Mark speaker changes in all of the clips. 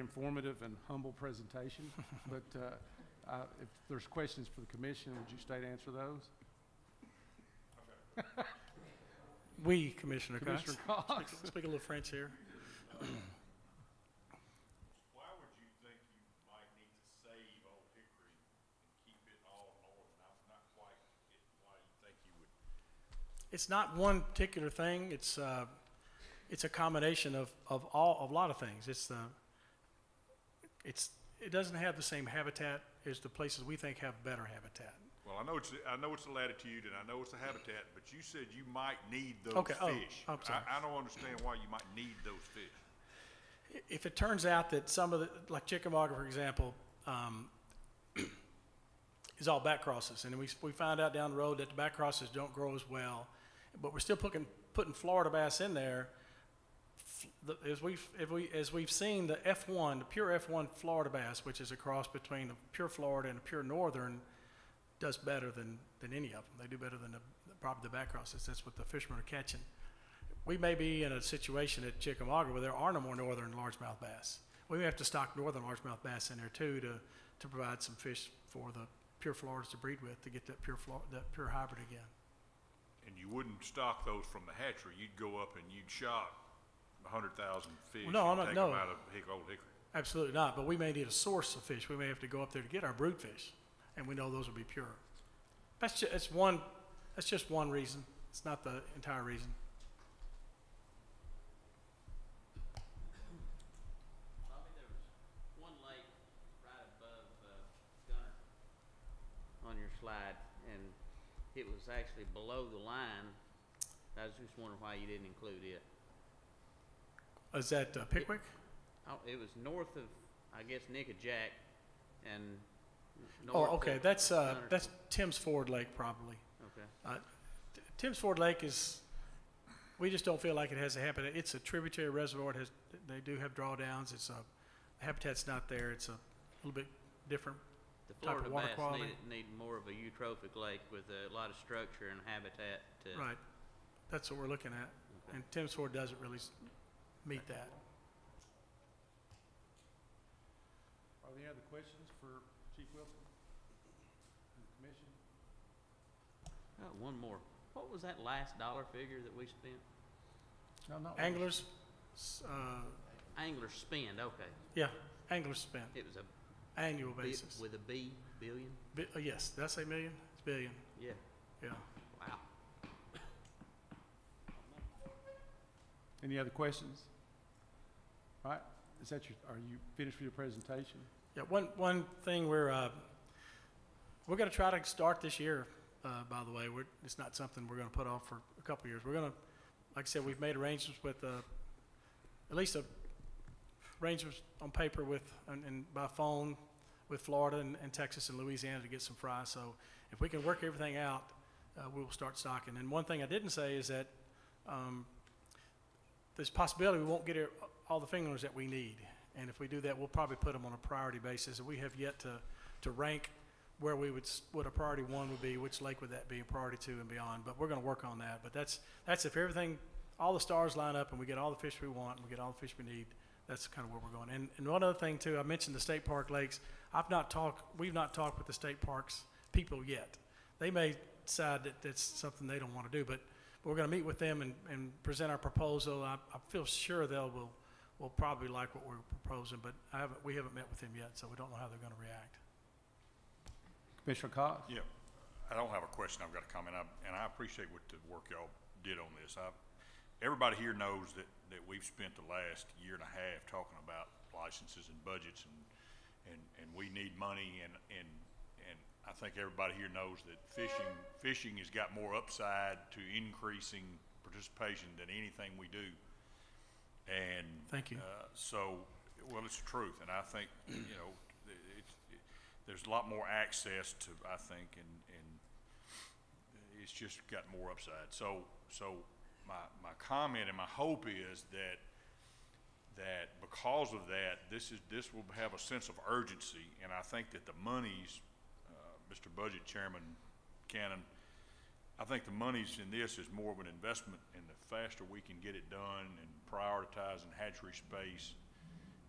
Speaker 1: informative and humble presentation, but uh, I- if there's questions for the commission, would you stay to answer those?
Speaker 2: We, Commissioner Cox.
Speaker 1: Commissioner Cox?
Speaker 2: Speak- Speak a little French here.
Speaker 3: Why would you think you might need to save Old Hickory and keep it all northern? I'm not quite getting why you think you would.
Speaker 2: It's not one particular thing. It's, uh, it's a combination of, of all, of a lot of things. It's the, it's, it doesn't have the same habitat as the places we think have better habitat.
Speaker 3: Well, I know it's, I know it's the latitude and I know it's the habitat, but you said you might need those
Speaker 2: Okay, oh,
Speaker 3: fish.
Speaker 2: I'm sorry.
Speaker 3: I, I don't understand why you might need those fish.
Speaker 2: If it turns out that some of the, like Chickamauga, for example, um, is all back crosses, and we, we found out down the road that the back crosses don't grow as well, but we're still putting, putting Florida bass in there. As we've, we, as we've seen, the F1, the pure F1 Florida bass, which is a cross between a pure Florida and a pure Northern, does better than, than any of them. They do better than the, probably the back crosses. That's what the fishermen are catching we may be in a situation at Chickamauga where there are no more northern largemouth bass. We may have to stock northern largemouth bass in there too to, to provide some fish for the pure Floridas to breed with to get that pure Flor- that pure hybrid again.
Speaker 3: And you wouldn't stock those from the hatchery. You'd go up and you'd shot a hundred thousand fish
Speaker 2: Well, no,
Speaker 3: and
Speaker 2: no,
Speaker 3: take
Speaker 2: no.
Speaker 3: them out of Hick, Old Hickory.
Speaker 2: Absolutely not, but we may need a source of fish. We may have to go up there to get our brood fish, and we know those will be pure. That's just, it's one, that's just one reason. It's not the entire reason.
Speaker 4: Bobby, there was one lake right above, uh, Gunner on your slide, and it was actually below the line. I was just wondering why you didn't include it.
Speaker 2: Is that uh, Pickwick?
Speaker 4: Oh, it was north of, I guess, Nickajack and
Speaker 2: Oh,
Speaker 4: north
Speaker 2: okay,
Speaker 4: of
Speaker 2: that's, uh, that's Tim's Ford Lake probably.
Speaker 4: Okay,
Speaker 2: Uh, Tim's Ford Lake is, we just don't feel like it has a habitat. It's a tributary reservoir. It has, they do have drawdowns. It's a, habitat's not there. It's a little bit different.
Speaker 4: the
Speaker 2: Type of
Speaker 4: Florida
Speaker 2: water
Speaker 4: bass
Speaker 2: quality.
Speaker 4: need, need more of a eutrophic lake with a lot of structure and habitat to.
Speaker 2: Right. That's what we're looking at.
Speaker 4: Okay.
Speaker 2: And Tim's Ford doesn't really meet that.
Speaker 1: Are there any other questions for Chief Wilson? And the commission?
Speaker 4: Uh, one more. What was that last dollar figure that we spent?
Speaker 1: No, no.
Speaker 2: Anglers, s- uh,
Speaker 4: Anglers spend, okay.
Speaker 2: yeah, anglers spent,
Speaker 4: It was a
Speaker 2: annual
Speaker 4: bi-
Speaker 2: basis.
Speaker 4: with a B, billion?
Speaker 2: Bi- uh, Yes, did I say million? It's billion,
Speaker 4: Yeah,
Speaker 2: yeah.
Speaker 4: wow.
Speaker 1: Any other questions? Right, is that your, are you finished with your presentation?
Speaker 2: Yeah, one, one thing we're, uh, we're gonna try to start this year, uh, by the way, we're, it's not something we're gonna put off for a couple years. We're gonna, like I said, we've made arrangements with, uh, at least a, arrangements on paper with, and, and by phone with Florida and, and Texas and Louisiana to get some fry. So if we can work everything out, uh, we will start stocking. And one thing I didn't say is that, um, there's possibility we won't get it- all the fingerlings that we need. And if we do that, we'll probably put them on a priority basis. We have yet to, to rank where we would, what a priority one would be, which lake would that be, a priority two and beyond. But we're gonna work on that. But that's, that's if everything, all the stars line up and we get all the fish we want and we get all the fish we need, that's kind of where we're going. And, and one other thing too, I mentioned the state park lakes. I've not talked, we've not talked with the state parks people yet. They may decide that that's something they don't want to do, but we're going to meet with them and, and present our proposal. I, I feel sure they'll will, will probably like what we're proposing, but I haven't, we haven't met with them yet, so we don't know how they're going to react.
Speaker 1: Commissioner Cox?
Speaker 3: Yeah, I don't have a question, I've got a comment, I- and I appreciate what the work y'all did on this. I, everybody here knows that, that we've spent the last year and a half talking about licenses and budgets, and, and, and we need money, and, and, and I think everybody here knows that fishing, fishing has got more upside to increasing participation than anything we do. And.
Speaker 2: Thank you.
Speaker 3: Uh, so, well, it's the truth, and I think, you know, it, it, there's a lot more access to, I think, and, and it's just got more upside. So, so my, my comment and my hope is that, that because of that, this is, this will have a sense of urgency, and I think that the monies, uh, Mr. Budget Chairman Cannon, I think the monies in this is more of an investment, and the faster we can get it done and prioritizing hatchery space,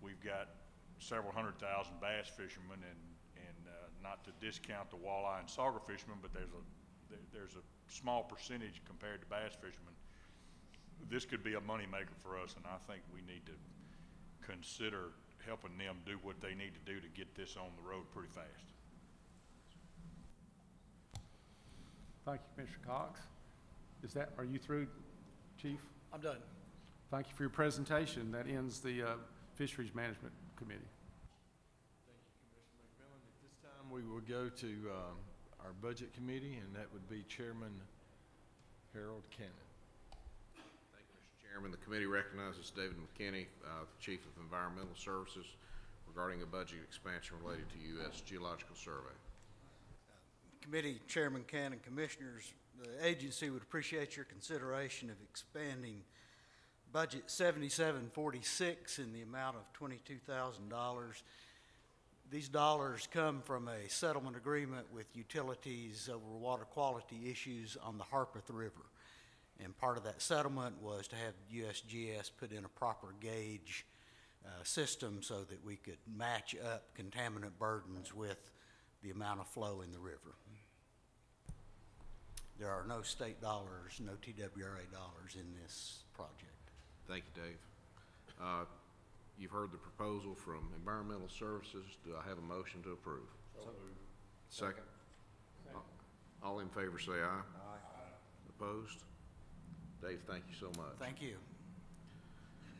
Speaker 3: we've got several hundred thousand bass fishermen and, and, uh, not to discount the walleye and sauger fishermen, but there's a, there, there's a small percentage compared to bass fishermen. This could be a moneymaker for us, and I think we need to consider helping them do what they need to do to get this on the road pretty fast.
Speaker 1: Thank you, Mr. Cox. Is that, are you through, Chief?
Speaker 2: I'm done.
Speaker 1: Thank you for your presentation. That ends the uh, Fisheries Management Committee.
Speaker 5: Thank you, Commissioner McMillan. At this time, we will go to um, our Budget Committee, and that would be Chairman Harold Cannon.
Speaker 6: Thank you, Mr. Chairman. The committee recognizes David McKinney, uh, Chief of Environmental Services, regarding a budget expansion related to U.S. Geological Survey.
Speaker 7: Committee Chairman Cannon, Commissioners, the agency would appreciate your consideration of expanding Budget 7746 in the amount of $22,000. These dollars come from a settlement agreement with utilities over water quality issues on the Harpeth River. And part of that settlement was to have USGS put in a proper gauge uh, system so that we could match up contaminant burdens with the amount of flow in the river. There are no state dollars, no TWRA dollars in this project.
Speaker 6: Thank you, Dave. Uh, You've heard the proposal from Environmental Services. Do I have a motion to approve? Second? All in favor, say aye. Aye. Opposed? Dave, thank you so much.
Speaker 7: Thank you.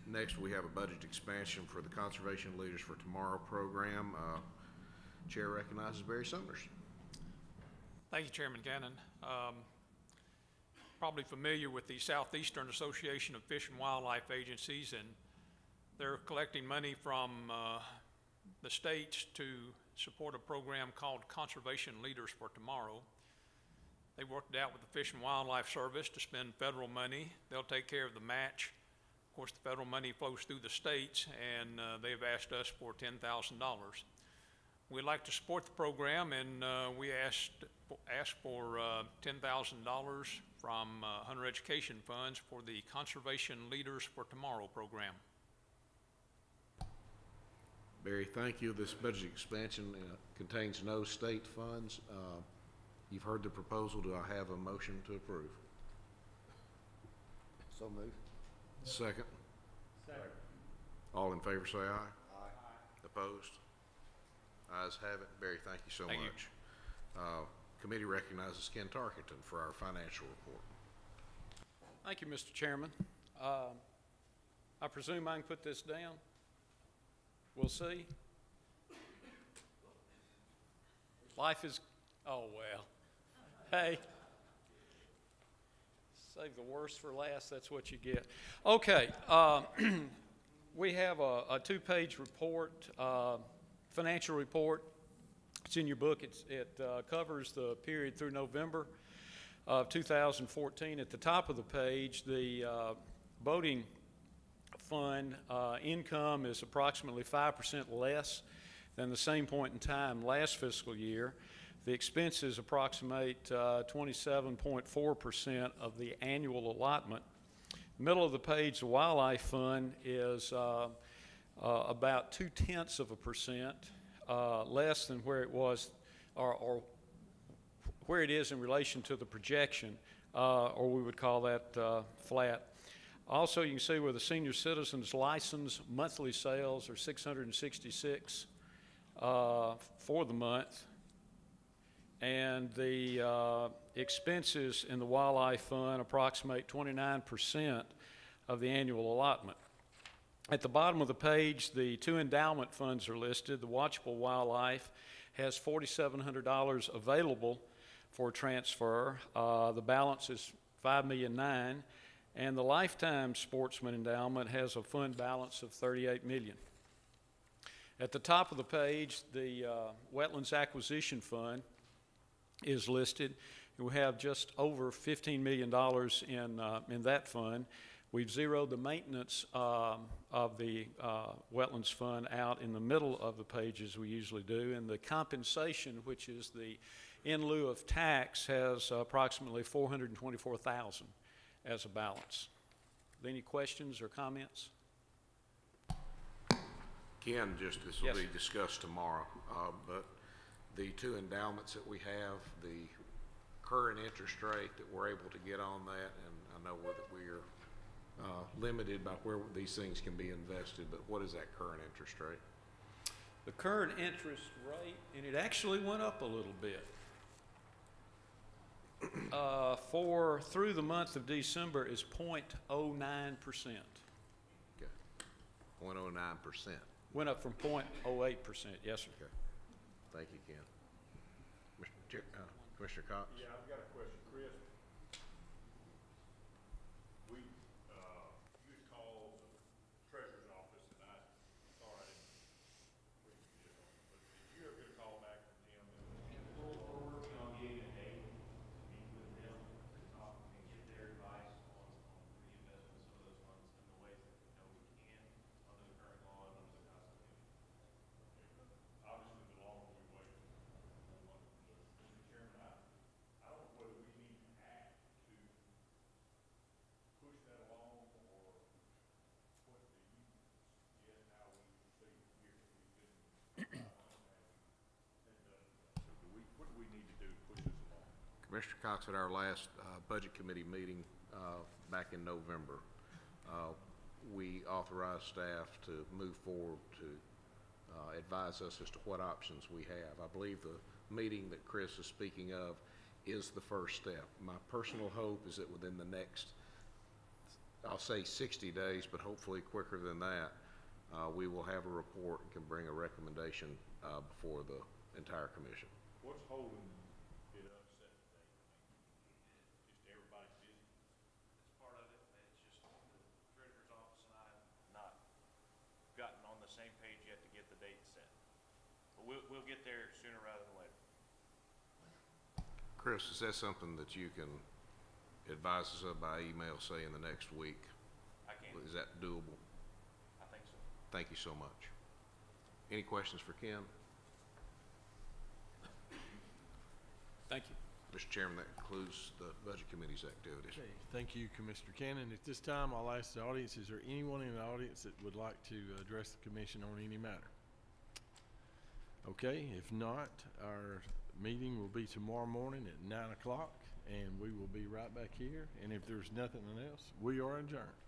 Speaker 6: Next, we have a budget expansion for the Conservation Leaders for Tomorrow program. Uh, Chair recognizes Barry Summers.
Speaker 8: Thank you, Chairman Cannon. Um, Probably familiar with the Southeastern Association of Fish and Wildlife Agencies, and they're collecting money from uh, the states to support a program called Conservation Leaders for Tomorrow. They worked it out with the Fish and Wildlife Service to spend federal money. They'll take care of the match. Of course, the federal money flows through the states, and uh, they've asked us for $10,000. We'd like to support the program, and uh, we asked, asked for uh, $10,000 from uh, Hunter Education Funds for the Conservation Leaders for Tomorrow program.
Speaker 6: Barry, thank you. This budget expansion uh, contains no state funds. Uh, You've heard the proposal. Do I have a motion to approve?
Speaker 7: So moved.
Speaker 6: Second? Second. All in favor, say aye. Aye. Opposed? Ayes have it. Barry, thank you so
Speaker 8: Thank you.
Speaker 6: much. Uh, Committee recognizes Ken Tarkenton for our financial report.
Speaker 8: Thank you, Mr. Chairman. Um, I presume I can put this down? We'll see. Life is, oh, well. Hey. Save the worst for last, that's what you get. Okay, uh, we have a, a two-page report, uh, financial report. It's in your book. It's, it uh, covers the period through November of 2014. At the top of the page, the uh, boating fund uh, income is approximately 5% less than the same point in time last fiscal year. The expenses approximate uh, 27.4% of the annual allotment. Middle of the page, the wildlife fund is uh, about two tenths of a percent uh, less than where it was, or, or where it is in relation to the projection, uh, or we would call that uh, flat. Also, you can see where the senior citizens license monthly sales are 666 uh, for the month, and the uh, expenses in the wildlife fund approximate 29% of the annual allotment. At the bottom of the page, the two endowment funds are listed. The Watchable Wildlife has $4,700 available for transfer. Uh, the balance is five million nine, and the Lifetime Sportsman Endowment has a fund balance of $38 million. At the top of the page, the uh, Wetlands Acquisition Fund is listed. We have just over $15 million in, uh, in that fund. We've zeroed the maintenance um, of the uh, wetlands fund out in the middle of the page as we usually do, and the compensation, which is the in lieu of tax, has approximately 424,000 as a balance. Any questions or comments?
Speaker 6: Ken, just, this will
Speaker 8: Yes.
Speaker 6: be discussed tomorrow, uh, but the two endowments that we have, the current interest rate that we're able to get on that, and I know that we are uh, limited by where these things can be invested, but what is that current interest rate?
Speaker 8: The current interest rate, and it actually went up a little bit. Uh, for, through the month of December is 0.09%.
Speaker 6: Okay. Point oh nine percent.
Speaker 8: Went up from 0.08%. yes, sir.
Speaker 6: Okay. Thank you, Ken. Mr. Chair, uh, Commissioner Cox?
Speaker 3: Yeah, I've got a question, Chris. We, uh, you had called the treasurer's office, and I, sorry, I didn't, bring you this on, but did you ever get a call back from them?
Speaker 9: We're, we're working on getting a date to meet with them to talk and get their advice on, on reinvestment of some of those funds in the ways that we know we can under the current law and under the Constitution.
Speaker 3: Obviously, the longer we wait, the more, Mr. Chairman, I, I don't know whether we need to act to push that along, or what do you suggest how we proceed here? We've been, do we, what do we need to do to push this along?
Speaker 6: Commissioner Cox, at our last uh, Budget Committee meeting uh, back in November, uh, we authorized staff to move forward to uh, advise us as to what options we have. I believe the meeting that Chris is speaking of is the first step. My personal hope is that within the next, I'll say 60 days, but hopefully quicker than that, uh, we will have a report and can bring a recommendation uh, before the entire commission.
Speaker 3: What's holding it up set today? Just everybody's busy?
Speaker 9: That's part of it, but it's just the treasurer's office and I have not gotten on the same page yet to get the date set. But we'll, we'll get there sooner rather than later.
Speaker 6: Chris, is that something that you can advise us of by email, say in the next week?
Speaker 9: I can,
Speaker 6: Is that doable?
Speaker 9: I think so.
Speaker 6: Thank you so much. Any questions for Ken?
Speaker 8: Thank you.
Speaker 6: Mr. Chairman, that concludes the Budget Committee's activities.
Speaker 5: Okay, thank you, Commissioner Cannon. At this time, I'll ask the audience, is there anyone in the audience that would like to address the commission on any matter? Okay, if not, our meeting will be tomorrow morning at nine o'clock, and we will be right back here. And if there's nothing else, we are adjourned.